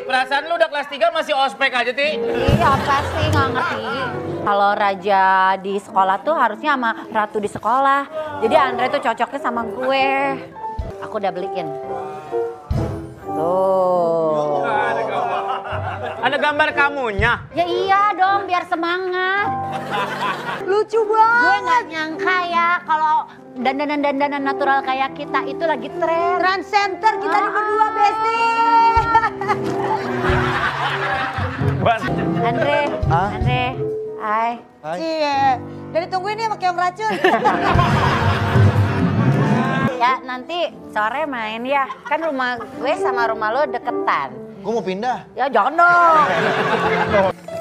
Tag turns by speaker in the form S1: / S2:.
S1: perasaan lu udah kelas 3 masih ospek aja, Ti.
S2: Iya apa sih nggak ngerti. Kalau raja di sekolah tuh harusnya sama ratu di sekolah. Jadi Andre tuh cocoknya sama gue. Aku udah beliin. Tuh.
S1: Ada gambar kamunya.
S2: Ya iya dong biar semangat.
S3: Lucu
S2: Gue
S3: banget.
S2: nggak nyangka ya kalau dandanan-dandanan natural kayak kita itu lagi tren.
S3: Trans Center kita
S2: Ah.
S3: berdua besti.
S2: Andre,
S4: Hah?
S2: Andre, hai.
S4: Hai.
S3: Iya. Dari tungguin nih sama keong racun.
S2: Ya nanti sore main ya. Kan rumah gue sama rumah lo deketan.
S4: Gue mau pindah.
S2: Ya jangan dong.